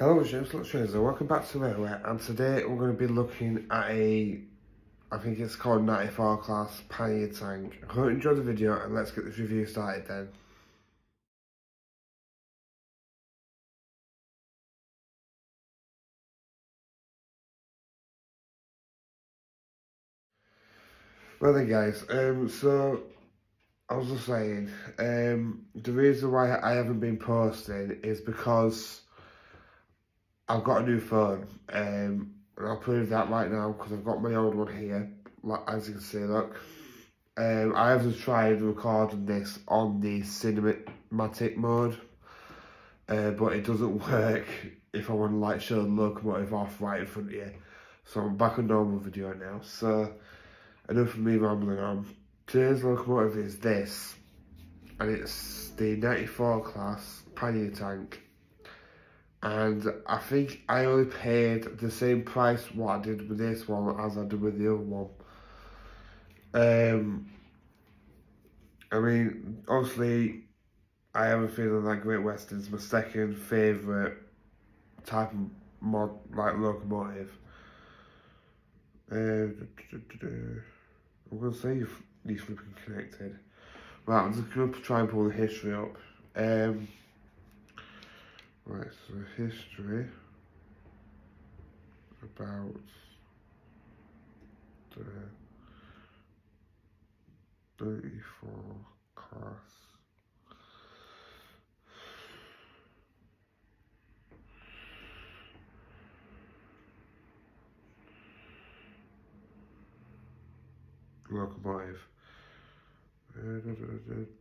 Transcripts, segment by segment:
Hello, James Trader. Welcome back to Railway, and today we're going to be looking at a, I think it's called 94 class Pannier tank. I hope you enjoyed the video, and let's get this review started then. Well then guys, um, so I was just saying, um, the reason why I haven't been posting is because I've got a new phone. Um, and I'll prove that right now because I've got my old one here, as you can see, look. Um, I have tried recording this on the cinematic mode, uh, but it doesn't work if I want to like show the locomotive off right in front of you. So I'm back on normal video now. So enough of me rambling on. Today's locomotive is this, and it's the 94 class Pannier tank. And I think I only paid the same price what I did with this one as I did with the other one. Um, I mean, obviously, I have a feeling that Great Western's my second favourite type of mod, like locomotive. Uh, I'm going to say these flipping connected. Right, I'm just going to try and pull the history up. Um, right, so history about the 34 class. locomotive. Uh, da, da, da,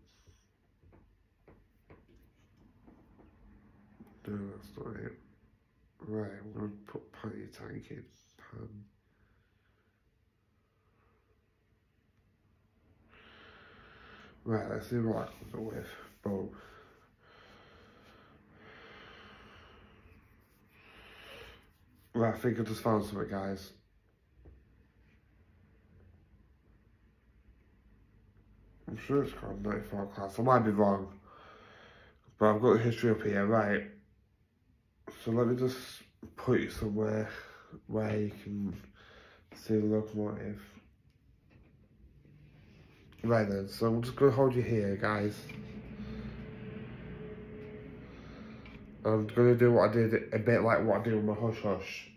no, that's not it. Right, I'm going to put of tank in. Right, let's see what I can go with. Boom. Right, I think I just found something, guys. I'm sure it's called 94 class. I might be wrong. But I've got the history up here, right. So let me just put you somewhere where you can see the locomotive. Right then, so I'm just going to hold you here, guys. I'm going to do what I did, a bit like what I did with my Hush Hush.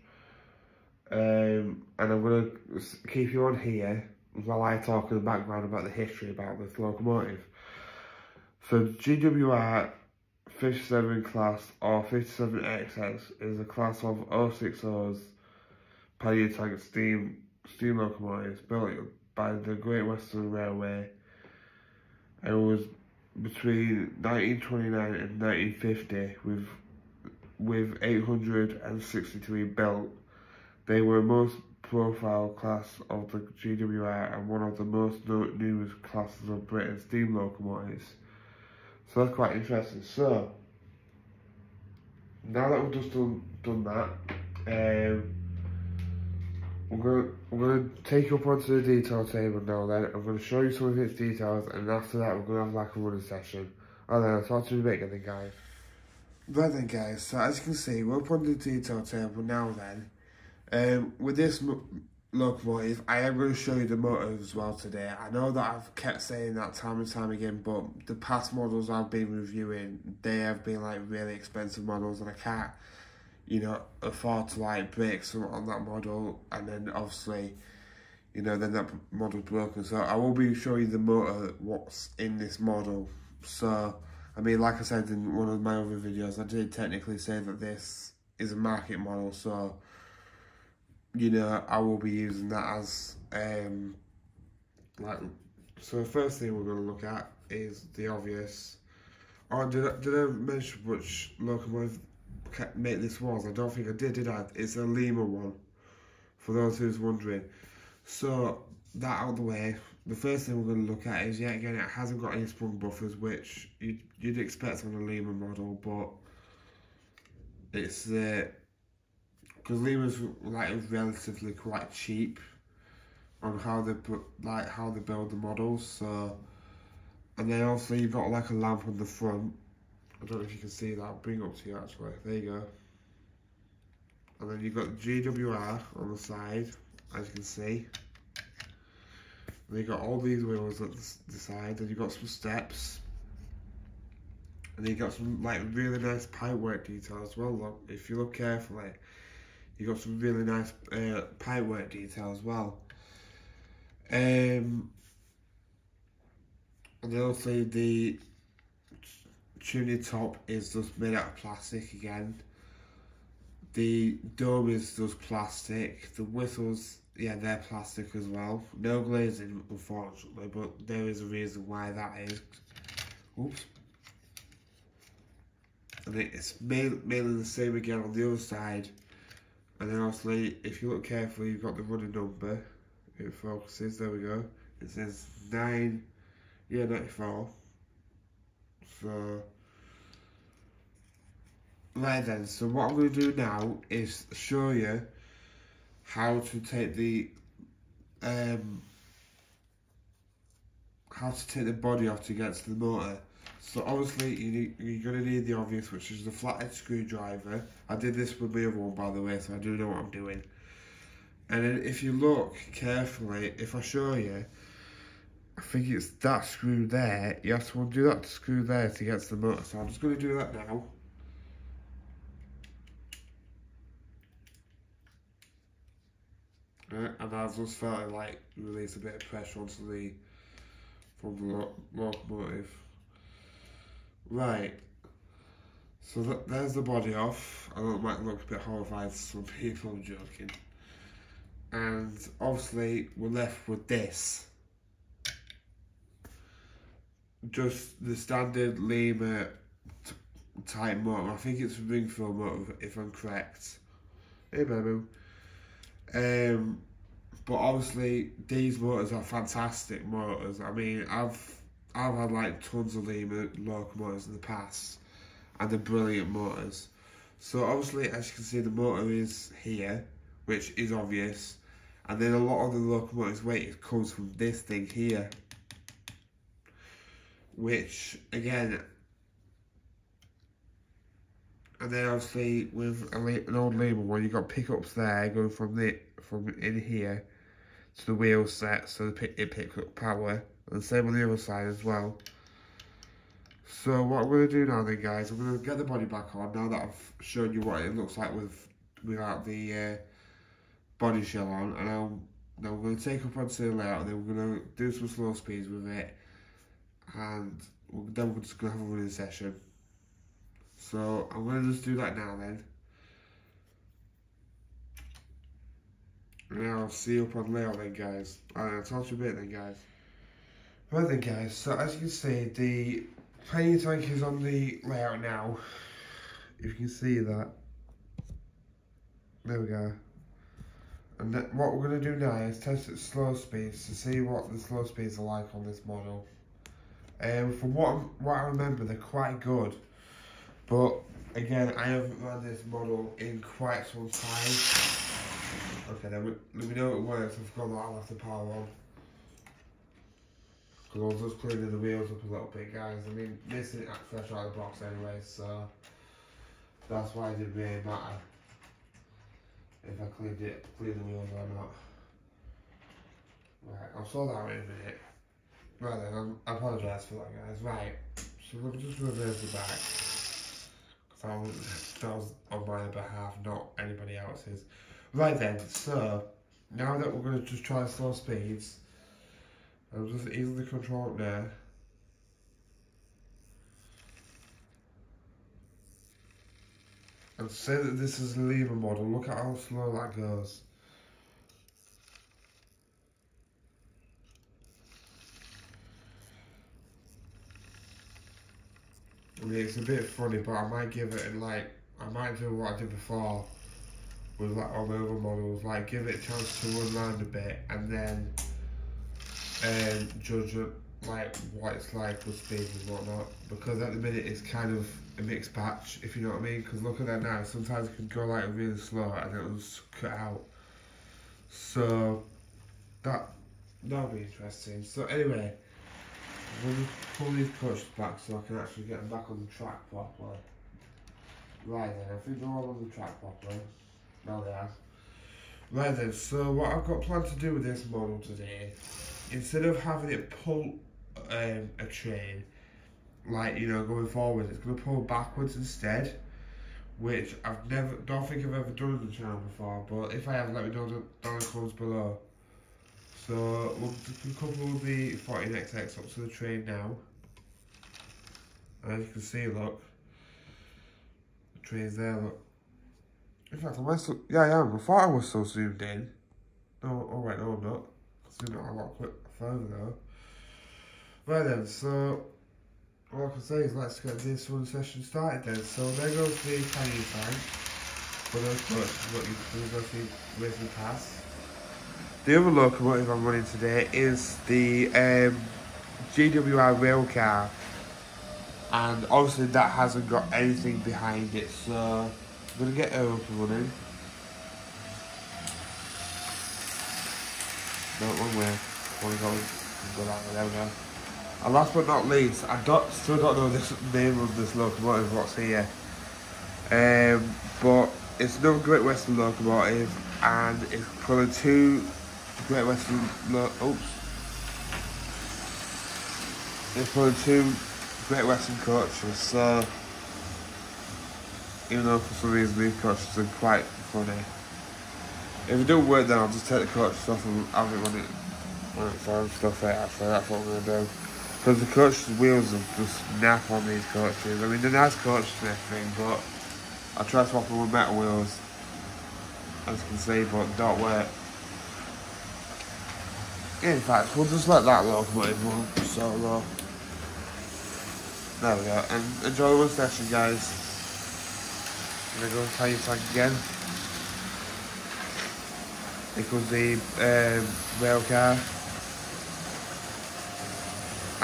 Um, and I'm going to keep you on here while I talk in the background about the history about this locomotive. So GWR 57 class or 57XX is a class of 060s Pannier tank steam steam locomotives built by the Great Western Railway and was between 1929 and 1950 with with 863 built. They were most profile class of the GWR and one of the most numerous classes of Britain's steam locomotives. So that's quite interesting. So, now that we've just done, done that, um, I'm gonna I'm gonna take you up onto the detail table now. Then I'm gonna show you some of its details, and after that, we're gonna have like a running session. And then I'll talk to you bit then, guys. Right then, guys. So as you can see, we're up on the detail table now. Then, um, with this locomotive, I am going to show you the motor as well today. I know that I've kept saying that time and time again, but the past models I've been reviewing, they have been like really expensive models and I can't, you know, afford to like break some on that model and then obviously, you know, then that model's broken. So I will be showing you the motor, what's in this model. So, I mean, like I said in one of my other videos, I did technically say that this is a market model, so you know, I will be using that as um, like. So the first thing we're going to look at is the obvious. Oh, did I, did I mention which locomotive make this was? I don't think I did, did I? It's a Lima one, for those who's wondering. So, that out of the way, the first thing we're going to look at is, yet again, it hasn't got any sprung buffers, which you'd, you'd expect on a Lima model, but it's uh, because Lima's like relatively quite cheap on how they put like how they build the models. So, and then also you've got like a lamp on the front. I don't know if you can see that. I'll bring up to you actually. There you go. and then you've got GWR on the side, as you can see. And you've got all these wheels at the side, and you've got some steps. And you've got some like really nice pipework detail as well. Look, if you look carefully, you've got some really nice uh, pipework detail as well. Um, and obviously the chimney top is just made out of plastic again. The dome is just plastic. The whistles, yeah, they're plastic as well. No glazing, unfortunately, but there is a reason why that is. Oops. And it's mainly the same again on the other side. And then obviously, if you look carefully, you've got the running number. It focuses, there we go. It says 9, yeah, 94. So, right then, so what I'm going to do now is show you how to take the, um, how to take the body off to get to the motor. So obviously you need, you're going to need the obvious, which is the flathead screwdriver. I did this with my other one, by the way, so I do know what I'm doing. And then if you look carefully, if I show you, I think it's that screw there. You have to undo that screw there to get to the motor. So I'm just going to do that now. And I just felt like release a bit of pressure onto the from the locomotive. Right. So there's the body off. I know it might look a bit horrified to some people, I'm joking. And obviously we're left with this. Just the standard Lima type motor. I think it's a Ringfield motor if I'm correct. Hey baby. Um, but obviously these motors are fantastic motors. I mean, I've I've had like tons of Lima locomotives in the past, and they're brilliant motors. So obviously, as you can see, the motor is here, which is obvious, and then a lot of the locomotive's weight comes from this thing here, which again, and then obviously with an old Lima one, you got pickups there going from the from in here to the wheel set, so it picks up power and same on the other side as well. So what I'm going to do now then guys, I'm going to get the body back on now that I've shown you what it looks like with without the uh, body shell on. And I'm, now we're going to take up onto the layout and then we're going to do some slow speeds with it. And then we're just going to have a running session. So I'm going to just do that now then. And I'll see you up on layout then guys. I'll talk to you a bit then guys. Right then guys, so as you can see, the pannier tank is on the layout now. If you can see that. There we go. And what we're going to do now is test its slow speeds to see what the slow speeds are like on this model. Um, from what, what I remember, they're quite good. But again, I haven't run this model in quite some time. Okay, then let me know it works. I've got that, I'll have to power on. Because I was just cleaning the wheels up a little bit, guys. I mean, this isn't fresh out of the box anyway, so that's why it didn't really matter if I cleaned it, cleaned the wheels or not. Right, I'll sort that out in a minute. Right then, I'm, I apologise for that, guys. Right, so me just reverse the back. Because I was, that was on my behalf, not anybody else's. Right then, so now that we're going to just try slow speeds, I'll just easily control it there. And say that this is a Lima model, look at how slow that goes. I mean, it's a bit funny, but I might give it like, I might do what I did before with like all the other models, like give it a chance to around a bit and then and judge like what it's like with speed and whatnot because at the minute it's kind of a mixed batch if you know what I mean. Because look at that now sometimes it can go like really slow and it'll just cut out. So that that'll be interesting. So anyway I'm going to pull these pushes back so I can actually get them back on the track properly right then I think they're all on the track properly Now they have. Right then, so what I've got planned to do with this model today, instead of having it pull um, a train, like, you know, going forward, it's going to pull backwards instead, which I've never, don't think I've ever done on the channel before, but if I have, let me know down in the comments below. So, we'll couple the 14XX up to the train now. As you can see, look, the train's there, look. In fact, am I still, yeah, I am. I thought I was so zoomed in. No, wait, no, I'm not. Zoomed out a lot quick further though. Right then, so all I can say is let's get this one session started then. So there goes the tiny tank. For what you can see racing pass. The other locomotive I'm running today is the um, GWR rail car. And obviously that hasn't got anything behind it, so I'm gonna get her up and running. No, way. One go, go that way, there we go. And last but not least, I don't, still don't know the name of this locomotive, what's here. Um, but it's another Great Western locomotive, and it's probably two Great Western, lo oops. It's probably two Great Western coaches, so even though for some reason these coaches are quite funny. If it don't work then I'll just take the coaches off and have it run it, it for stuff like that, so that's what we're going to do. Because the coach's wheels are just nap on these coaches. I mean, they're nice coaches and everything, but I try to swap them with metal wheels, as you can see, but don't work. In fact, we'll just let that locomotive run solo. There we go, and enjoy the session, guys. I'm gonna go and tell you something again. Comes the um, rail car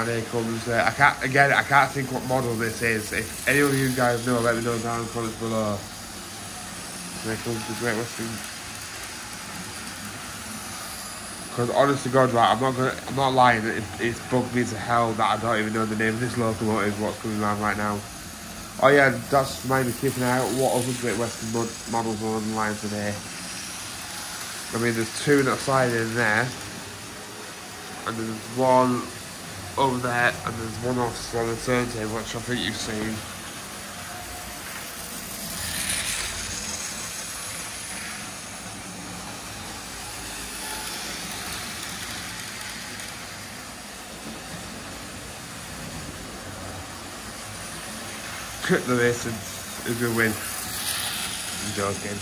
and here comes, uh, I can't, again, I can't think what model this is. If any of you guys know, let me know down in the comments below. Here comes the Great Western. Because honest to God, right, I'm not gonna, I'm not lying. It, it's bugged me to hell that I don't even know the name of this locomotive. What's coming around right now? Oh yeah, that's me keeping eye out what other Great Western mod models are online today. I mean, there's two that slide in there, and there's one over there and there's one off on the turntable which I think you've seen. Cut the race is a win. I'm joking.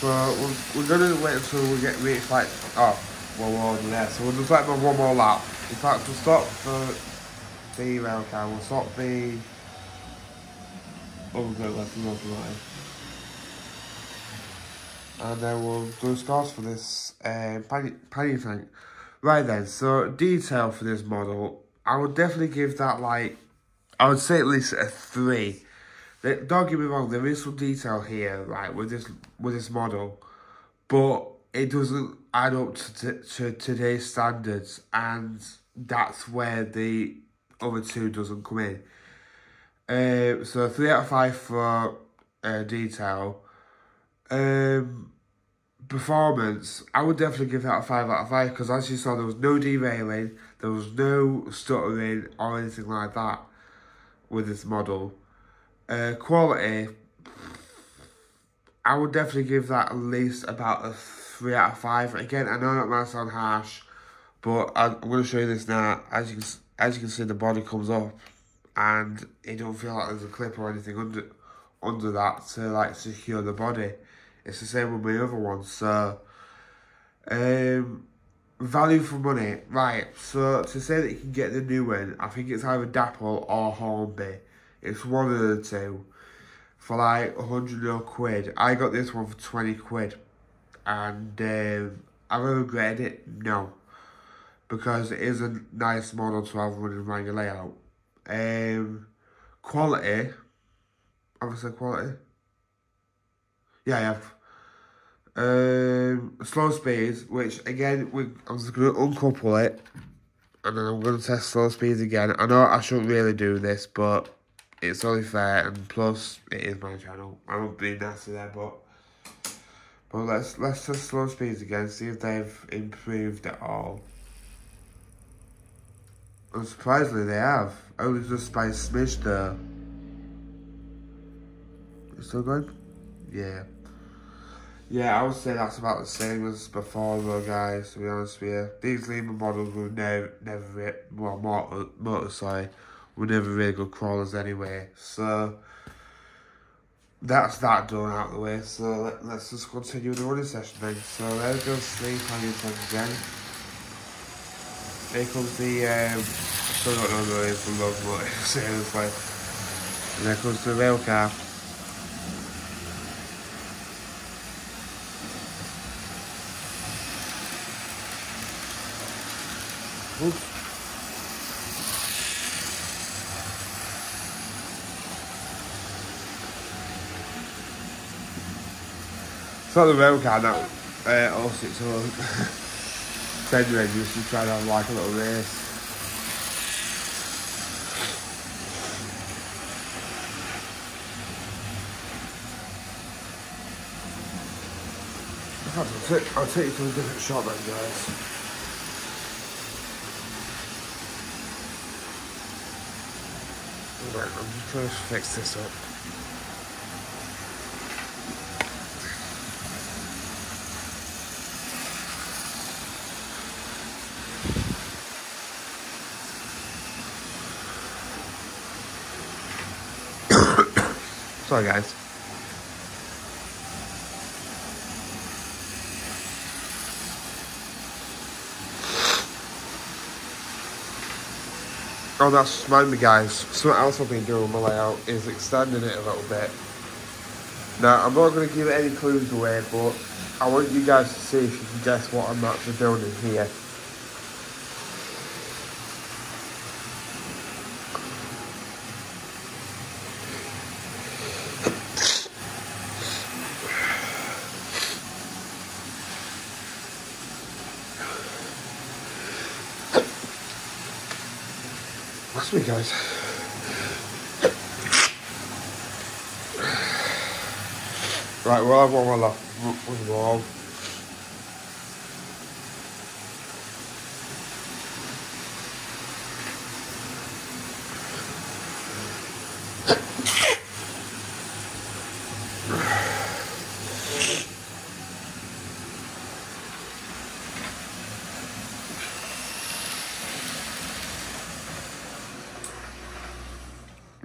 But we're, we're gonna wait until we get reached like oh we're already there. So we'll just let them one more lap. In fact, we'll stop for the rail car. We'll stop the other go left and right. And then we'll do scores for this uh, panny, panny tank. Right then, so detail for this model, I would definitely give that like, I would say at least a 3. Don't get me wrong, there is some detail here, right, with this with this model, but it doesn't add up to, to today's standards, and that's where the other two doesn't come in. Uh, so three out of five for uh, detail. Um, performance, I would definitely give that a five out of five because as you saw, there was no derailing, there was no stuttering or anything like that with this model. Uh, quality, I would definitely give that at least about a three out of five. Again, I know that might sound harsh, but I'm, going to show you this now. As you can, as you can see, the body comes up, and it don't feel like there's a clip or anything under under that to like secure the body. It's the same with my other ones. So, um, value for money, right? So to say that you can get the new one, I think it's either Dapol or Hornby. It's one of the two for like 100 quid. I got this one for 20 quid and um, I regret it? No. Because it is a nice model to have running around your layout. Um, quality, obviously quality. Yeah, I have. Um, slow speeds, which again, we, I'm just going to uncouple it. And then I'm going to test slow speeds again. I know I shouldn't really do this, but it's only fair, and plus, it is my channel. I won't be nasty there, but but let's let's just slow speeds again, see if they've improved at all. And surprisingly, they have. Only just by a smidge there. Still going? Yeah. Yeah, I would say that's about the same as before though, guys, to be honest with you. These Lima models were never, never, well, motor, motor sorry, were never really good crawlers anyway. So, that's that done out of the way. So, let, us just continue with the running session then. So, let's go sleep on your time again. Here comes the, um, I still don't know the name from those motors, seriously. And there comes the rail car. Oops. It's not the rail car now. Uh, all six of ten rangers to try to have like a little race. I'll take, I'll take you to a different shot then guys. Right, I'm just trying to fix this up. Sorry guys. Oh, that's reminded me, guys. Something else I've been doing with my layout is extending it a little bit. Now, I'm not going to give any clues away, but I want you guys to see if you can guess what I'm actually doing in here. That's me, guys. Right, we'll have one more left.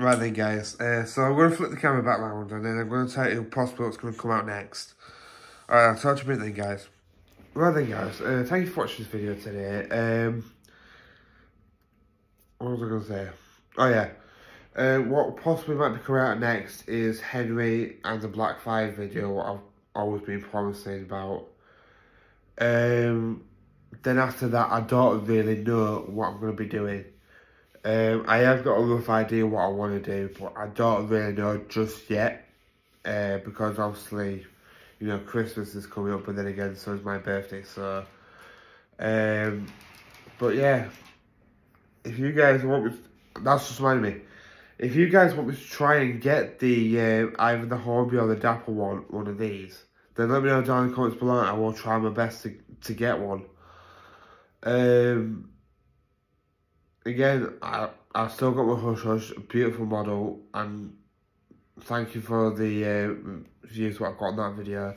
Right then guys, uh, so I'm going to flip the camera back round and then I'm going to tell you possibly what's going to come out next. Alright, I'll talk to you a bit then guys. Right then guys, uh, thank you for watching this video today. Um, what was I going to say? Oh yeah, uh, what possibly might be coming out next is Henry and the Black 5 video, what I've always been promising about. Um, then after that, I don't really know what I'm going to be doing. Um, I have got a rough idea what I want to do, but I don't really know just yet. Uh, because obviously, you know, Christmas is coming up, but then again, so is my birthday, so... Um, but yeah, if you guys want me, to, that's just reminded me. If you guys want me to try and get the uh, either the Hornby or the Dapol one, one of these, then let me know down in the comments below. And I will try my best to to get one. Um, again, I I still got my hush hush, beautiful model, and thank you for the uh, views what I got on that video.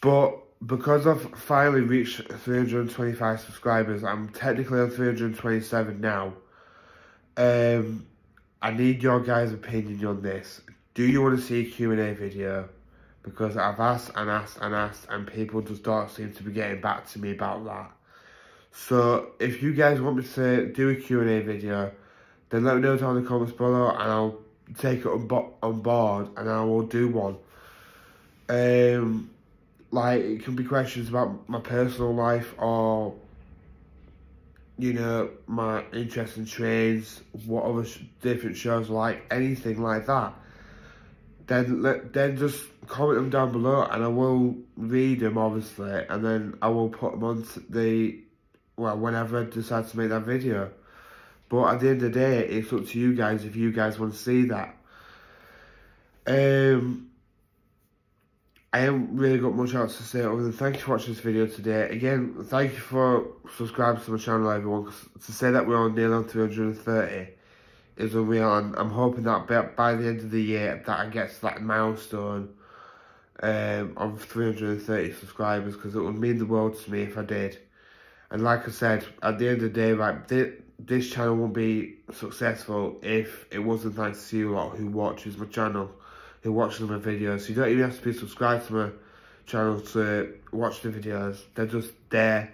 But because I've finally reached 325 subscribers, I'm technically on 327 now. Um, I need your guys' opinion on this. Do you want to see a Q&A video? Because I've asked and asked and asked, and people just don't seem to be getting back to me about that. So if you guys want me to do a Q&A video, then let me know down in the comments below and I'll take it on, bo on board and I will do one. Um, like, it can be questions about my personal life or, you know, my interest in trains, what other sh different shows like, anything like that. Then, let, then just comment them down below and I will read them, obviously, and then I will put them on the well, whenever I decide to make that video. But at the end of the day, it's up to you guys if you guys want to see that. Um, I haven't really got much else to say other than thank you for watching this video today. Again, thank you for subscribing to my channel, everyone. to say that we're on nearly on 330 is unreal, and I'm hoping that by the end of the year that I get to that milestone um, of 330 subscribers because it would mean the world to me if I did. And like I said, at the end of the day, like this, this channel won't be successful if it wasn't thanks to you lot who watches my channel who watches my videos. You don't even have to be subscribed to my channel to watch the videos. They're just there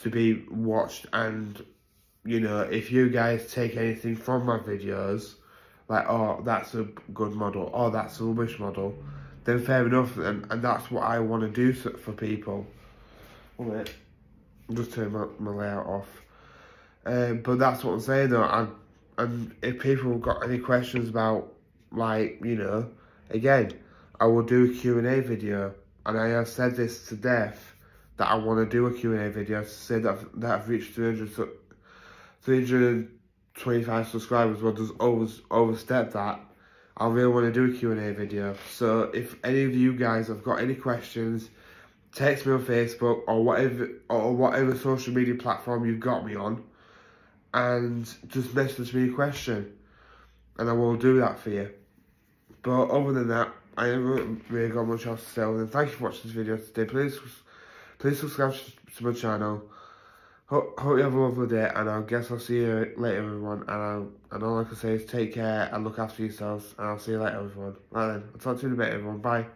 to be watched and, you know, if you guys take anything from my videos, like, oh, that's a good model, oh, that's a rubbish model, then fair enough, and, and that's what I want to do for people. Wait, just turn my, my layout off. Um, but that's what I'm saying though, and, and if people got any questions about, like, you know, Again, I will do a Q&A video, and I have said this to death, that I want to do a Q&A video to say that, I've, that I've reached 300, 325 subscribers, well, just always overstep that. I really want to do a Q&A video. So if any of you guys have got any questions, text me on Facebook or whatever or whatever social media platform you've got me on and just message me a question and I will do that for you. But other than that, I haven't really got much else to say. Other thank you for watching this video today. Please, please subscribe to my channel. Hope, hope you have a lovely day, and I guess I'll see you later, everyone. And, I'll, and all I can say is take care and look after yourselves, and I'll see you later, everyone. Right then, I'll talk to you in a bit, everyone. Bye.